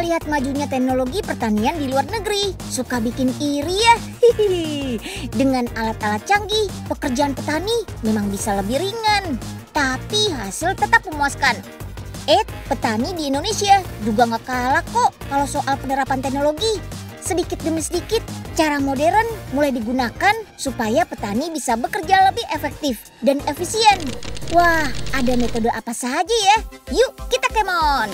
melihat majunya teknologi pertanian di luar negeri. Suka bikin iri ya. Dengan alat-alat canggih, pekerjaan petani memang bisa lebih ringan. Tapi hasil tetap memuaskan. Eh, petani di Indonesia juga nggak kalah kok kalau soal penerapan teknologi. Sedikit demi sedikit, cara modern mulai digunakan supaya petani bisa bekerja lebih efektif dan efisien. Wah, ada metode apa saja ya? Yuk, kita kemon!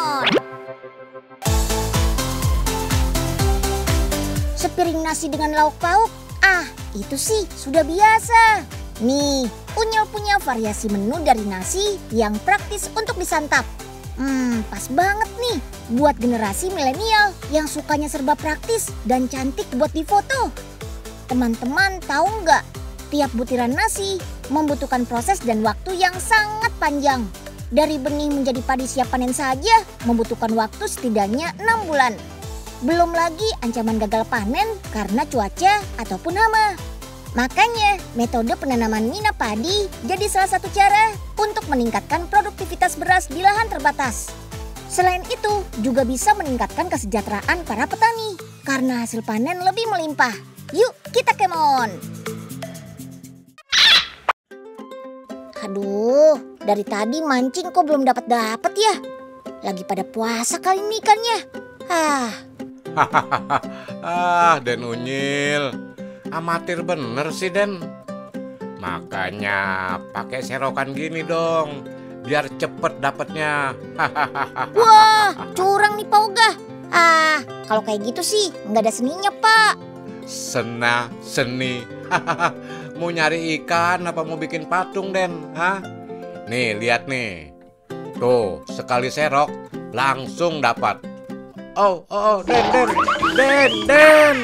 Kita kemon! Sepiring nasi dengan lauk pauk? Ah, itu sih sudah biasa. Nih, Unyil punya variasi menu dari nasi yang praktis untuk disantap. Hmm, pas banget nih buat generasi milenial yang sukanya serba praktis dan cantik buat difoto. Teman-teman tahu nggak, tiap butiran nasi membutuhkan proses dan waktu yang sangat panjang. Dari benih menjadi padi siap panen saja membutuhkan waktu setidaknya 6 bulan. Belum lagi ancaman gagal panen karena cuaca ataupun hama. Makanya, metode penanaman mina padi jadi salah satu cara untuk meningkatkan produktivitas beras di lahan terbatas. Selain itu, juga bisa meningkatkan kesejahteraan para petani karena hasil panen lebih melimpah. Yuk, kita kemon! Aduh, dari tadi mancing kok belum dapat-dapat ya? Lagi pada puasa kali ini ikannya. Ah, ah, Den Unyil. Amatir bener sih, Den. Makanya pakai serokan gini dong. Biar cepet dapetnya. wah, curang nih Pak Oga. Ah, kalau kayak gitu sih nggak ada seninya Pak. Sena, seni. mau nyari ikan apa mau bikin patung, Den? Hah? Nih, lihat nih. Tuh, sekali serok langsung dapat. Oh, oh, oh, Den, Den, Den, Den.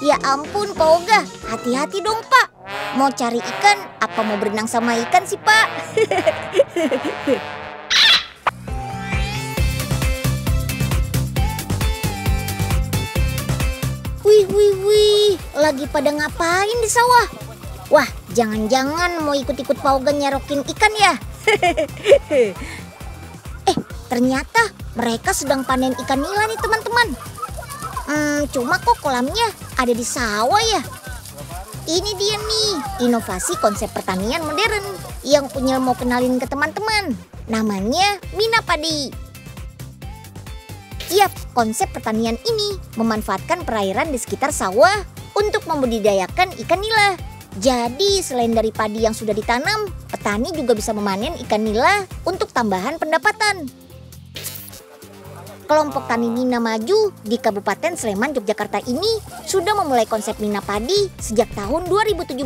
Ya ampun Pak Oga, hati-hati dong Pak. Mau cari ikan apa mau berenang sama ikan sih Pak? Wih, wih, wih, lagi pada ngapain di sawah? Jangan-jangan mau ikut-ikut Pak Oga nyerokin ikan ya? eh, ternyata mereka sedang panen ikan nila nih teman-teman. Hmm, cuma kok kolamnya ada di sawah ya? Ini dia nih, inovasi konsep pertanian modern yang punya mau kenalin ke teman-teman. Namanya Mina Padi. Yap, konsep pertanian ini memanfaatkan perairan di sekitar sawah untuk membudidayakan ikan nila. Jadi selain dari padi yang sudah ditanam, petani juga bisa memanen ikan nila untuk tambahan pendapatan kelompok tani Mina Maju di Kabupaten Sleman, Yogyakarta ini sudah memulai konsep Mina Padi sejak tahun 2017.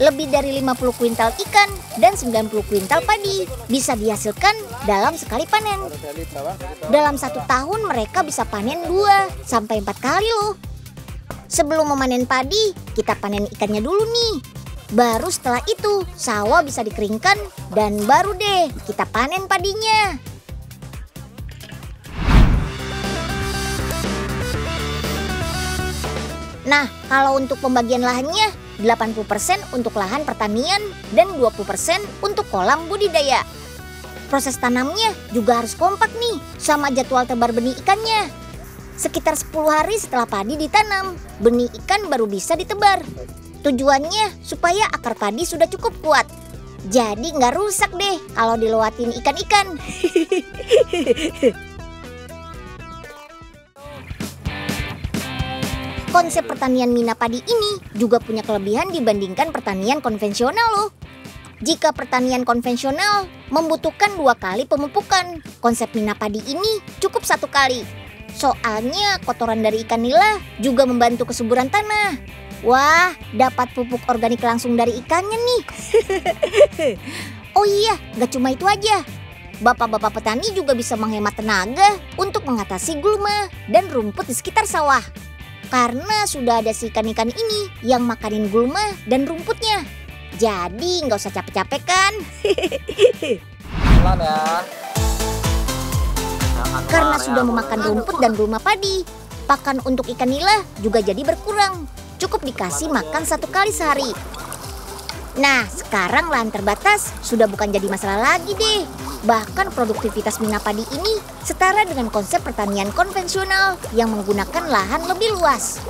Lebih dari 50 kuintal ikan dan 90 kuintal padi bisa dihasilkan dalam sekali panen. Dalam satu tahun mereka bisa panen 2 sampai 4 kali loh. Sebelum memanen padi, kita panen ikannya dulu nih. Baru setelah itu, sawah bisa dikeringkan dan baru deh kita panen padinya. Nah, kalau untuk pembagian lahannya 80% untuk lahan pertanian dan 20% untuk kolam budidaya. Proses tanamnya juga harus kompak nih sama jadwal tebar benih ikannya. Sekitar 10 hari setelah padi ditanam, benih ikan baru bisa ditebar. Tujuannya supaya akar padi sudah cukup kuat. Jadi nggak rusak deh kalau dilewatin ikan-ikan. Konsep pertanian mina padi ini juga punya kelebihan dibandingkan pertanian konvensional loh. Jika pertanian konvensional membutuhkan dua kali pemupukan, konsep mina padi ini cukup satu kali. Soalnya kotoran dari ikan nila juga membantu kesuburan tanah. Wah, dapat pupuk organik langsung dari ikannya nih. oh iya, gak cuma itu aja. Bapak-bapak petani juga bisa menghemat tenaga untuk mengatasi gulma dan rumput di sekitar sawah. Karena sudah ada si ikan-ikan ini yang makanin gulma dan rumputnya. Jadi nggak usah capek-capek kan? Pelan ya. Karena sudah memakan rumput dan gulma padi. Pakan untuk ikan nila juga jadi berkurang. Cukup dikasih makan satu kali sehari. Nah, sekarang lahan terbatas sudah bukan jadi masalah lagi deh. Bahkan produktivitas mina padi ini setara dengan konsep pertanian konvensional yang menggunakan lahan lebih luas.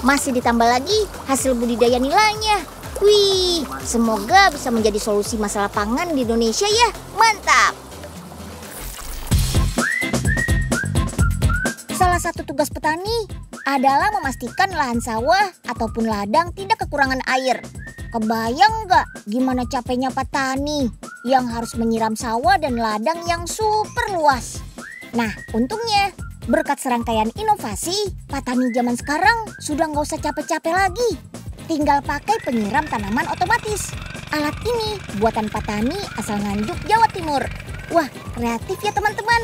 Masih ditambah lagi hasil budidaya nilainya. Wih, semoga bisa menjadi solusi masalah pangan di Indonesia ya. Mantap! Salah satu tugas petani adalah memastikan lahan sawah ataupun ladang tidak kekurangan air. Kebayang nggak gimana capeknya petani yang harus menyiram sawah dan ladang yang super luas? Nah, untungnya berkat serangkaian inovasi, petani zaman sekarang sudah nggak usah capek-capek lagi. Tinggal pakai penyiram tanaman otomatis. Alat ini buatan petani asal Nganjuk, Jawa Timur. Wah, kreatif ya teman-teman.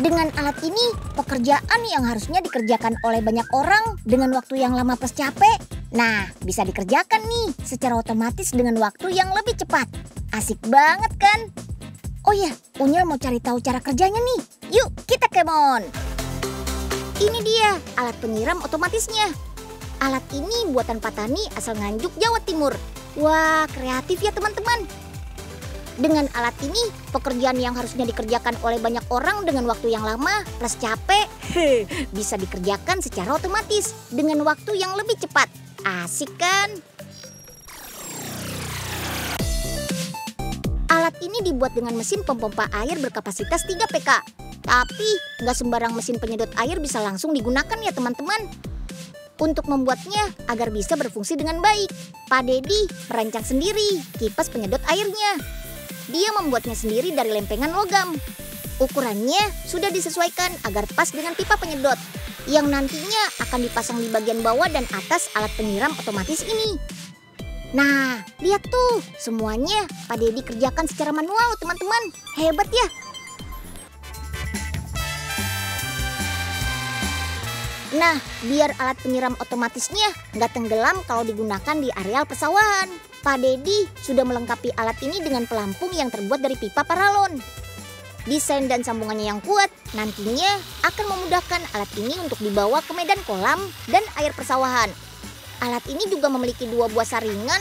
Dengan alat ini, pekerjaan yang harusnya dikerjakan oleh banyak orang dengan waktu yang lama plus capek, nah bisa dikerjakan nih secara otomatis dengan waktu yang lebih cepat. Asik banget kan? Oh ya, Unyil mau cari tahu cara kerjanya nih. Yuk, kita kemon. Ini dia alat penyiram otomatisnya. Alat ini buatan Patani asal Nganjuk, Jawa Timur. Wah, kreatif ya teman-teman. Dengan alat ini, pekerjaan yang harusnya dikerjakan oleh banyak orang dengan waktu yang lama plus capek bisa dikerjakan secara otomatis dengan waktu yang lebih cepat. Asik kan? Alat ini dibuat dengan mesin pemompa air berkapasitas 3 PK. Tapi nggak sembarang mesin penyedot air bisa langsung digunakan ya teman-teman. Untuk membuatnya agar bisa berfungsi dengan baik, Pak Dedi merancang sendiri kipas penyedot airnya. Dia membuatnya sendiri dari lempengan logam. Ukurannya sudah disesuaikan agar pas dengan pipa penyedot yang nantinya akan dipasang di bagian bawah dan atas alat penyiram otomatis ini. Nah, lihat tuh, semuanya Pak Dedi kerjakan secara manual teman-teman. Hebat ya. Nah, biar alat penyiram otomatisnya nggak tenggelam kalau digunakan di areal pesawahan. Pak Dedi sudah melengkapi alat ini dengan pelampung yang terbuat dari pipa paralon. Desain dan sambungannya yang kuat nantinya akan memudahkan alat ini untuk dibawa ke medan kolam dan air persawahan. Alat ini juga memiliki dua buah saringan,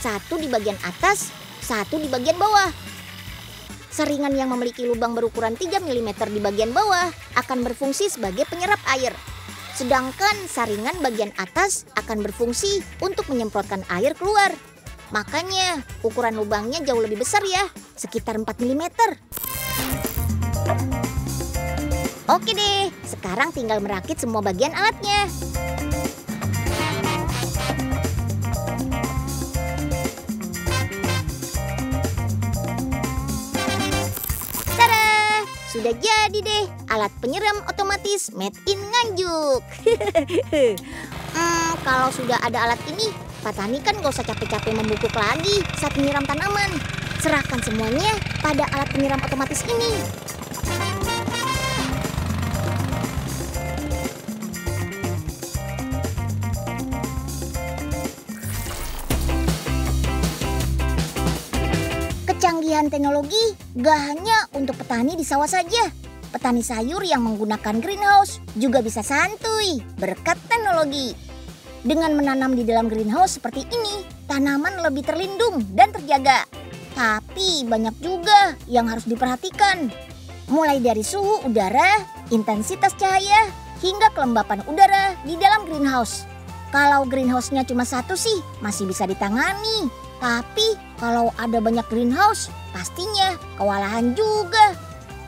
satu di bagian atas, satu di bagian bawah. Saringan yang memiliki lubang berukuran 3 mm di bagian bawah akan berfungsi sebagai penyerap air. Sedangkan saringan bagian atas akan berfungsi untuk menyemprotkan air keluar. Makanya ukuran lubangnya jauh lebih besar ya, sekitar 4 mm. Oke deh, sekarang tinggal merakit semua bagian alatnya. Tada! Sudah jadi deh alat penyiram otomatis made in Nganjuk. hmm, kalau sudah ada alat ini, Petani kan gak usah capek-capek membubuk lagi saat menyiram tanaman. Serahkan semuanya pada alat penyiram otomatis ini. Kecanggihan teknologi gak hanya untuk petani di sawah saja. Petani sayur yang menggunakan greenhouse juga bisa santuy berkat teknologi. Dengan menanam di dalam greenhouse seperti ini, tanaman lebih terlindung dan terjaga. Tapi banyak juga yang harus diperhatikan. Mulai dari suhu udara, intensitas cahaya, hingga kelembapan udara di dalam greenhouse. Kalau greenhouse-nya cuma satu sih, masih bisa ditangani. Tapi kalau ada banyak greenhouse, pastinya kewalahan juga.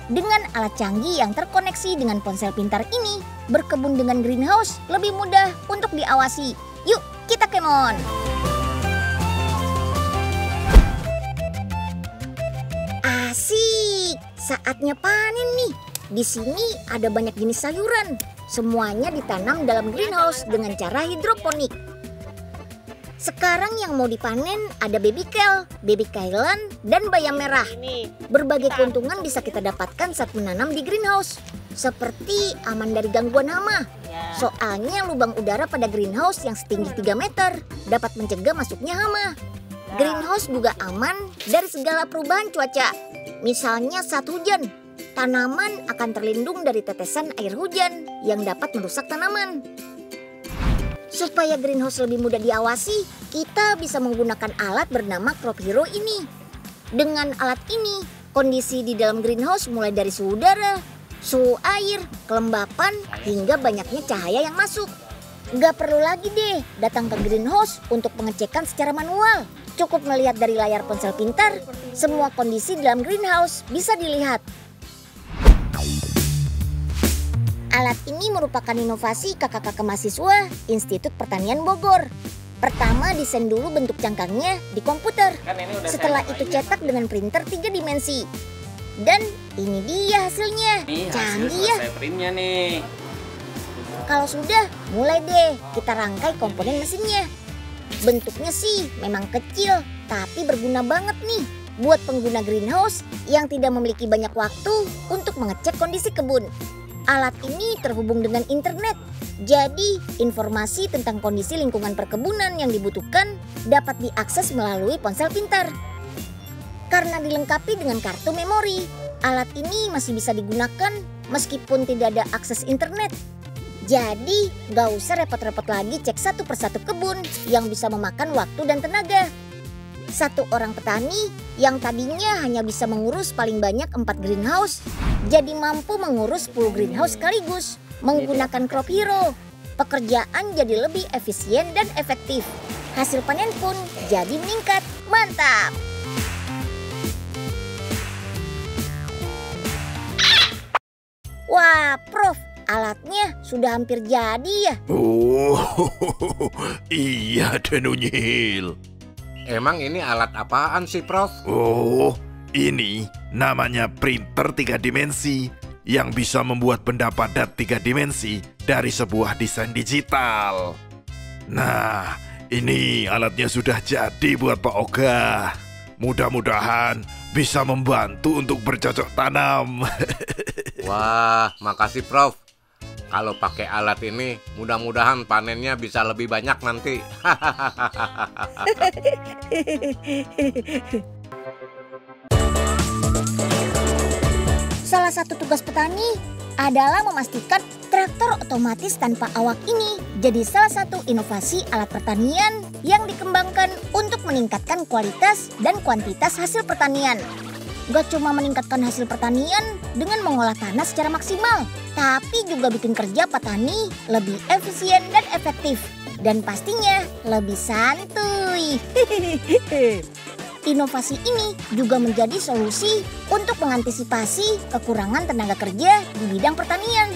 Dengan alat canggih yang terkoneksi dengan ponsel pintar ini, berkebun dengan greenhouse lebih mudah untuk diawasi. Yuk, kita kemon! Asik! Saatnya panen nih. Di sini ada banyak jenis sayuran. Semuanya ditanam dalam greenhouse dengan cara hidroponik. Sekarang yang mau dipanen ada baby kale, baby kailan, dan bayam merah. Berbagai keuntungan bisa kita dapatkan saat menanam di greenhouse. Seperti aman dari gangguan hama. Ya. Soalnya lubang udara pada greenhouse yang setinggi 3 meter dapat mencegah masuknya hama. Greenhouse juga aman dari segala perubahan cuaca. Misalnya saat hujan, tanaman akan terlindung dari tetesan air hujan yang dapat merusak tanaman. Supaya greenhouse lebih mudah diawasi, kita bisa menggunakan alat bernama Crop Hero ini. Dengan alat ini, kondisi di dalam greenhouse mulai dari suhu udara, suhu air, kelembapan, hingga banyaknya cahaya yang masuk. Gak perlu lagi deh datang ke greenhouse untuk pengecekan secara manual. Cukup melihat dari layar ponsel pintar, semua kondisi dalam greenhouse bisa dilihat. Alat ini merupakan inovasi kakak-kakak mahasiswa Institut Pertanian Bogor. Pertama desain dulu bentuk cangkangnya di komputer. Kan Setelah itu cetak dengan printer tiga dimensi. Dan ini dia hasilnya. Canggih hasil ya. selesai printnya nih. Kalau sudah, mulai deh kita rangkai komponen mesinnya. Bentuknya sih memang kecil, tapi berguna banget nih buat pengguna greenhouse yang tidak memiliki banyak waktu untuk mengecek kondisi kebun. Alat ini terhubung dengan internet, jadi informasi tentang kondisi lingkungan perkebunan yang dibutuhkan dapat diakses melalui ponsel pintar. Karena dilengkapi dengan kartu memori, alat ini masih bisa digunakan meskipun tidak ada akses internet. Jadi, gak usah repot-repot lagi cek satu persatu kebun yang bisa memakan waktu dan tenaga. Satu orang petani yang tadinya hanya bisa mengurus paling banyak 4 greenhouse, jadi mampu mengurus 10 greenhouse sekaligus menggunakan Crop Hero. Pekerjaan jadi lebih efisien dan efektif. Hasil panen pun jadi meningkat. Mantap! Wah, Prof, alatnya sudah hampir jadi ya. Oh, iya Denunyil. Emang ini alat apaan sih, Prof? Oh, ini namanya printer tiga dimensi yang bisa membuat benda padat tiga dimensi dari sebuah desain digital. Nah, ini alatnya sudah jadi buat Pak Oga. Mudah-mudahan bisa membantu untuk bercocok tanam. Wah, makasih, Prof. Kalau pakai alat ini, mudah-mudahan panennya bisa lebih banyak nanti. Salah satu tugas petani adalah memastikan traktor otomatis tanpa awak ini jadi salah satu inovasi alat pertanian yang dikembangkan untuk meningkatkan kualitas dan kuantitas hasil pertanian. Gak cuma meningkatkan hasil pertanian dengan mengolah tanah secara maksimal, tapi juga bikin kerja petani lebih efisien dan efektif. Dan pastinya lebih santuy. Inovasi ini juga menjadi solusi untuk mengantisipasi kekurangan tenaga kerja di bidang pertanian.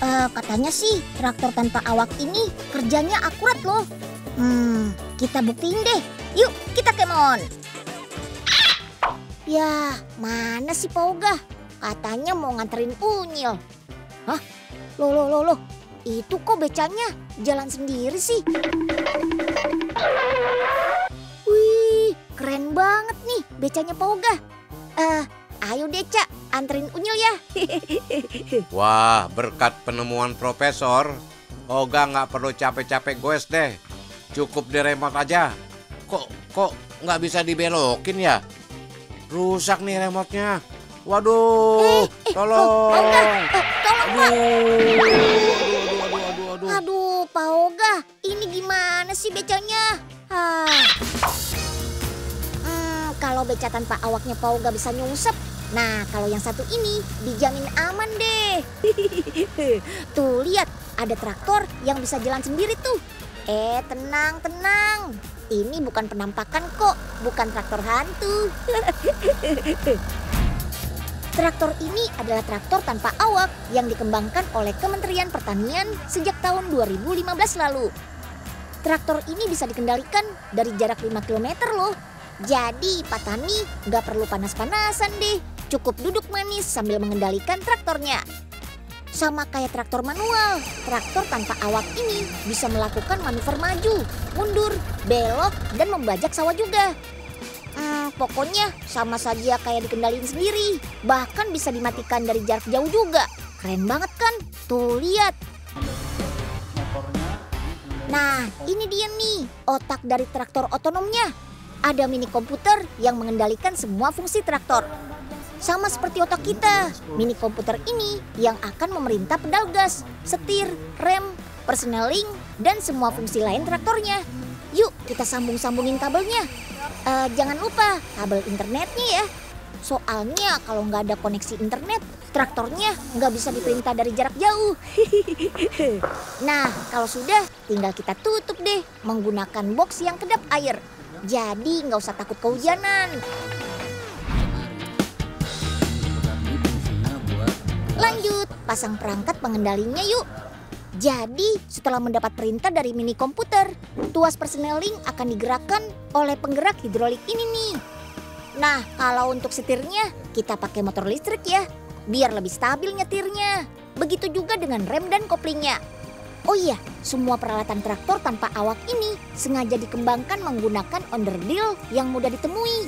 Eh, katanya sih traktor tanpa awak ini kerjanya akurat loh. Hmm, kita buktiin deh. Yuk, kita kemon. Ya, mana sih Pauga? Katanya mau nganterin Unyil. Hah? Loh, loh, loh, loh. Itu kok becanya jalan sendiri sih? Wih, keren banget nih becanya Pauga. Eh, ayo deh Cak, anterin Unyil ya. Wah, berkat penemuan profesor, Oga nggak perlu capek-capek goes deh. Cukup di aja. Kok kok nggak bisa dibelokin ya? Rusak nih remote-nya. Waduh, tolong. Pak. Aduh, aduh, aduh, aduh, aduh. Aduh, Pauga, ini gimana sih becanya? Ah. Hmm, kalau beca tanpa awaknya Pauga bisa nyungsep, nah kalau yang satu ini dijamin aman deh. tuh lihat, ada traktor yang bisa jalan sendiri tuh. Eh, tenang, tenang. Ini bukan penampakan kok, bukan traktor hantu. Traktor ini adalah traktor tanpa awak yang dikembangkan oleh Kementerian Pertanian sejak tahun 2015 lalu. Traktor ini bisa dikendalikan dari jarak 5 km loh. Jadi petani nggak perlu panas-panasan deh. Cukup duduk manis sambil mengendalikan traktornya. Sama kayak traktor manual, traktor tanpa awak ini bisa melakukan manuver maju, mundur, belok, dan membajak sawah juga. Hmm, pokoknya sama saja kayak dikendaliin sendiri. Bahkan bisa dimatikan dari jarak jauh juga. Keren banget kan? Tuh lihat. Nah, ini dia nih otak dari traktor otonomnya. Ada mini komputer yang mengendalikan semua fungsi traktor. Sama seperti otak kita. Mini komputer ini yang akan memerintah pedal gas, setir, rem, persneling, dan semua fungsi lain traktornya. Yuk kita sambung-sambungin kabelnya. Eh, jangan lupa kabel internetnya ya. Soalnya kalau nggak ada koneksi internet, traktornya nggak bisa diperintah dari jarak jauh. nah, kalau sudah, tinggal kita tutup deh menggunakan box yang kedap air. Jadi nggak usah takut kehujanan. Pasang perangkat pengendalinya yuk. Jadi, setelah mendapat perintah dari mini komputer, tuas persneling akan digerakkan oleh penggerak hidrolik ini nih. Nah, kalau untuk setirnya, kita pakai motor listrik ya, biar lebih stabil nyetirnya. Begitu juga dengan rem dan koplingnya. Oh iya, semua peralatan traktor tanpa awak ini sengaja dikembangkan menggunakan onderdil yang mudah ditemui.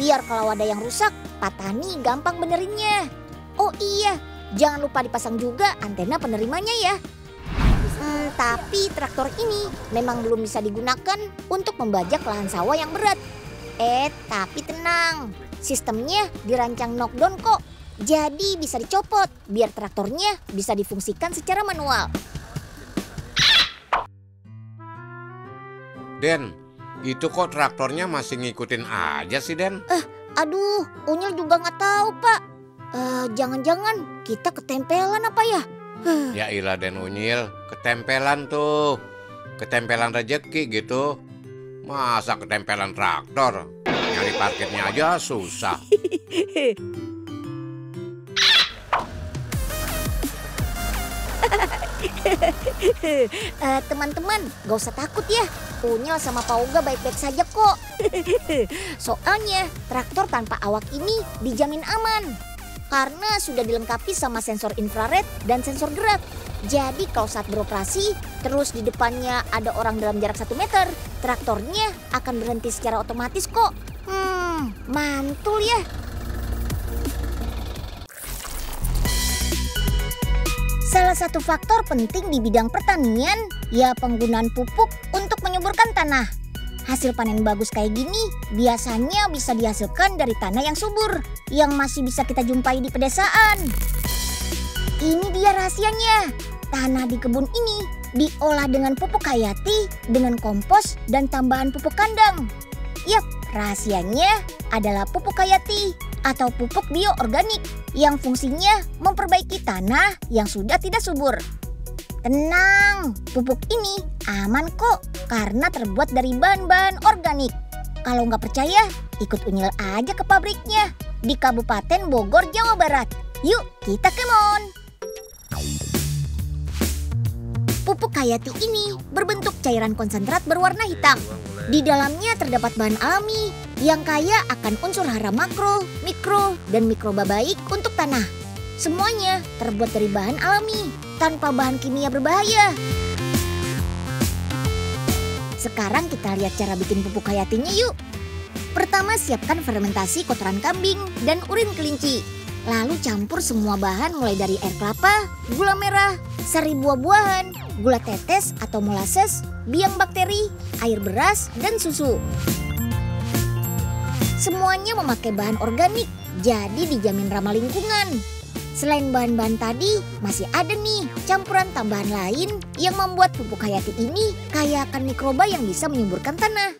Biar kalau ada yang rusak, Patani gampang benerinnya. Oh iya, jangan lupa dipasang juga antena penerimanya ya. Hmm, tapi traktor ini memang belum bisa digunakan untuk membajak lahan sawah yang berat. Eh, tapi tenang, sistemnya dirancang knockdown kok. Jadi bisa dicopot biar traktornya bisa difungsikan secara manual. Den, itu kok traktornya masih ngikutin aja sih Den? Aduh, Unyil juga nggak tahu pak. Eh, jangan-jangan kita ketempelan apa ya? Ya ilah Den Unyil, ketempelan tuh. Ketempelan rejeki gitu. Masa ketempelan traktor? Nyari parkirnya aja susah. Eh, teman-teman, gak usah takut ya. Unyil sama Pauga baik-baik saja kok. Soalnya traktor tanpa awak ini dijamin aman. Karena sudah dilengkapi sama sensor infrared dan sensor gerak. Jadi kalau saat beroperasi, terus di depannya ada orang dalam jarak satu meter, traktornya akan berhenti secara otomatis kok. Hmm, mantul ya. Salah satu faktor penting di bidang pertanian ya penggunaan pupuk untuk menyuburkan tanah. Hasil panen bagus kayak gini biasanya bisa dihasilkan dari tanah yang subur yang masih bisa kita jumpai di pedesaan. Ini dia rahasianya. Tanah di kebun ini diolah dengan pupuk hayati, dengan kompos dan tambahan pupuk kandang. Yap, rahasianya adalah pupuk hayati atau pupuk bioorganik yang fungsinya memperbaiki tanah yang sudah tidak subur. Tenang, pupuk ini aman kok karena terbuat dari bahan-bahan organik. Kalau nggak percaya, ikut Unyil aja ke pabriknya di Kabupaten Bogor, Jawa Barat. Yuk, kita kemon! Pupuk hayati ini berbentuk cairan konsentrat berwarna hitam. Di dalamnya terdapat bahan alami yang kaya akan unsur hara makro, mikro, dan mikroba baik untuk tanah. Semuanya terbuat dari bahan alami, tanpa bahan kimia berbahaya. Sekarang kita lihat cara bikin pupuk hayatinya yuk. Pertama siapkan fermentasi kotoran kambing dan urin kelinci. Lalu campur semua bahan mulai dari air kelapa, gula merah, sari buah-buahan, gula tetes atau molasses, biang bakteri, air beras, dan susu. Semuanya memakai bahan organik, jadi dijamin ramah lingkungan. Selain bahan-bahan tadi, masih ada nih campuran tambahan lain yang membuat pupuk hayati ini kaya akan mikroba yang bisa menyuburkan tanah.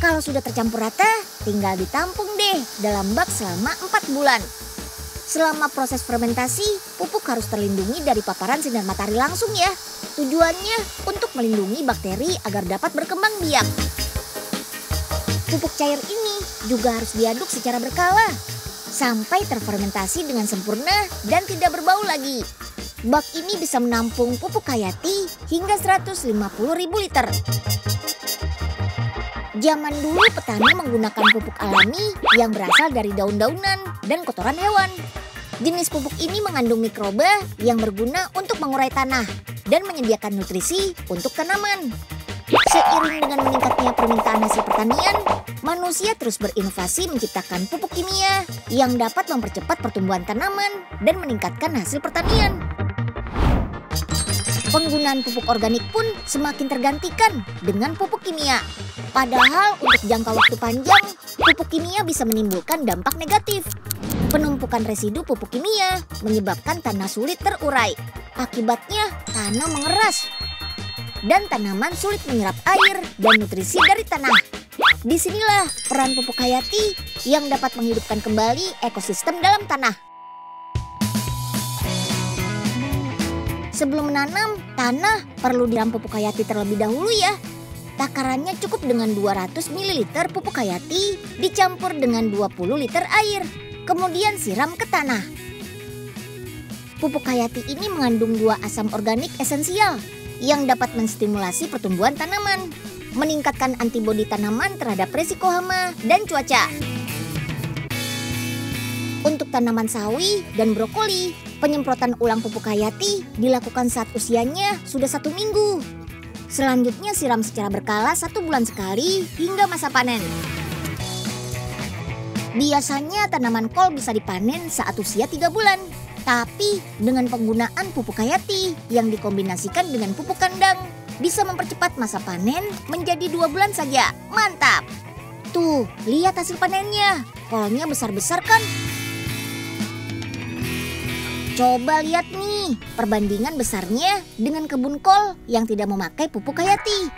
Kalau sudah tercampur rata, tinggal ditampung deh dalam bak selama 4 bulan. Selama proses fermentasi, pupuk harus terlindungi dari paparan sinar matahari langsung ya. Tujuannya untuk melindungi bakteri agar dapat berkembang biak. Pupuk cair ini juga harus diaduk secara berkala sampai terfermentasi dengan sempurna dan tidak berbau lagi. Bak ini bisa menampung pupuk hayati hingga 150 ribu liter. Zaman dulu petani menggunakan pupuk alami yang berasal dari daun-daunan dan kotoran hewan. Jenis pupuk ini mengandung mikroba yang berguna untuk mengurai tanah dan menyediakan nutrisi untuk tanaman. Seiring dengan meningkatnya permintaan hasil pertanian, manusia terus berinovasi menciptakan pupuk kimia yang dapat mempercepat pertumbuhan tanaman dan meningkatkan hasil pertanian. Penggunaan pupuk organik pun semakin tergantikan dengan pupuk kimia. Padahal untuk jangka waktu panjang, pupuk kimia bisa menimbulkan dampak negatif. Penumpukan residu pupuk kimia menyebabkan tanah sulit terurai. Akibatnya, tanah mengeras dan tanaman sulit menyerap air dan nutrisi dari tanah. Di sinilah peran pupuk hayati yang dapat menghidupkan kembali ekosistem dalam tanah. Sebelum menanam, tanah perlu diram pupuk hayati terlebih dahulu ya. Takarannya cukup dengan 200 ml pupuk hayati dicampur dengan 20 liter air. Kemudian siram ke tanah. Pupuk hayati ini mengandung dua asam organik esensial yang dapat menstimulasi pertumbuhan tanaman, meningkatkan antibodi tanaman terhadap resiko hama dan cuaca. Untuk tanaman sawi dan brokoli, Penyemprotan ulang pupuk hayati dilakukan saat usianya sudah satu minggu. Selanjutnya siram secara berkala satu bulan sekali hingga masa panen. Biasanya tanaman kol bisa dipanen saat usia tiga bulan. Tapi dengan penggunaan pupuk hayati yang dikombinasikan dengan pupuk kandang bisa mempercepat masa panen menjadi dua bulan saja. Mantap! Tuh, lihat hasil panennya. Kolnya besar-besar kan? Coba lihat nih, perbandingan besarnya dengan kebun kol yang tidak memakai pupuk hayati.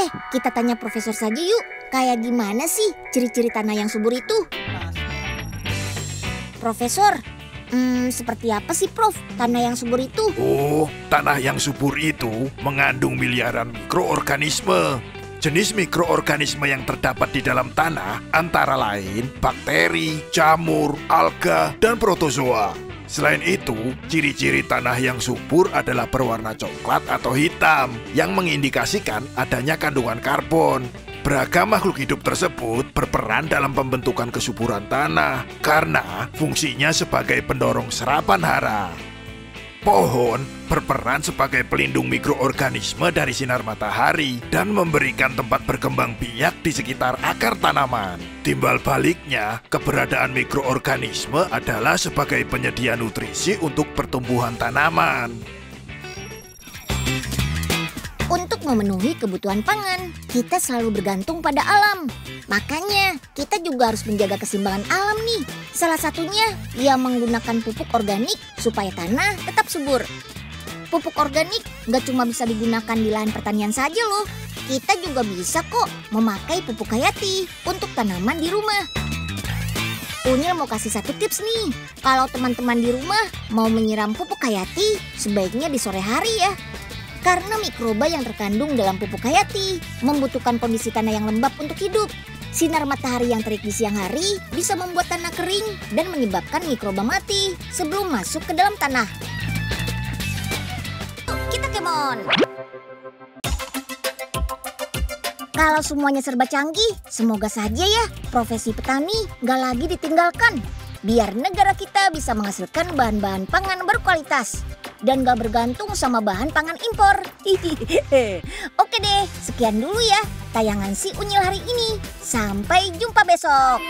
Eh, kita tanya profesor saja yuk, kayak gimana sih ciri-ciri tanah yang subur itu? Profesor, hmm, seperti apa sih Prof tanah yang subur itu? Oh, tanah yang subur itu mengandung miliaran mikroorganisme. Jenis mikroorganisme yang terdapat di dalam tanah antara lain bakteri, jamur, alga, dan protozoa. Selain itu, ciri-ciri tanah yang subur adalah berwarna coklat atau hitam yang mengindikasikan adanya kandungan karbon. Beragam makhluk hidup tersebut berperan dalam pembentukan kesuburan tanah karena fungsinya sebagai pendorong serapan hara. Pohon berperan sebagai pelindung mikroorganisme dari sinar matahari dan memberikan tempat berkembang biak di sekitar akar tanaman. Timbal baliknya, keberadaan mikroorganisme adalah sebagai penyedia nutrisi untuk pertumbuhan tanaman. Memenuhi kebutuhan pangan, kita selalu bergantung pada alam. Makanya, kita juga harus menjaga keseimbangan alam nih. Salah satunya, yang menggunakan pupuk organik supaya tanah tetap subur. Pupuk organik nggak cuma bisa digunakan di lahan pertanian saja loh. Kita juga bisa kok memakai pupuk hayati untuk tanaman di rumah. Unyil mau kasih satu tips nih. Kalau teman-teman di rumah mau menyiram pupuk hayati, sebaiknya di sore hari ya. Karena mikroba yang terkandung dalam pupuk hayati membutuhkan kondisi tanah yang lembab untuk hidup. Sinar matahari yang terik di siang hari bisa membuat tanah kering dan menyebabkan mikroba mati sebelum masuk ke dalam tanah. Kita kemon! Kalau semuanya serba canggih, semoga saja ya profesi petani gak lagi ditinggalkan. Biar negara kita bisa menghasilkan bahan-bahan pangan berkualitas dan gak bergantung sama bahan pangan impor. Oke deh, sekian dulu ya tayangan si Unyil hari ini. Sampai jumpa besok.